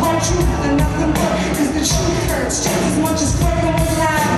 hurt you and nothing but Cause the truth hurts just as much as fucking lies